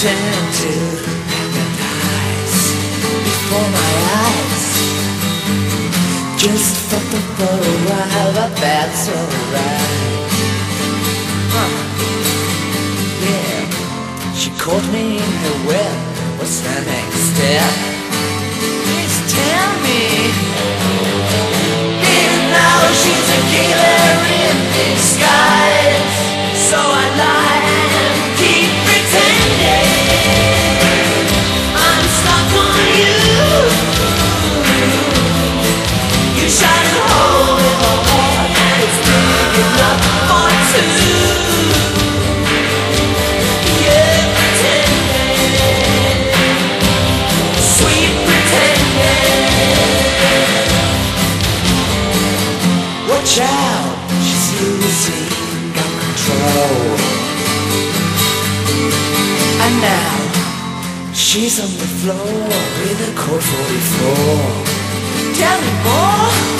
turn to paradise before my eyes. Just for the while, but that's alright. Huh. Yeah, she caught me in her web. What's the next step? Watch out, she's losing control. And now she's on the floor with a Colt 44. Tell me more.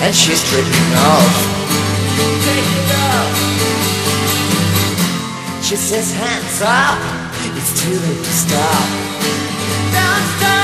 and she's tripping off. She says hands up. It's too late to stop. Don't stop.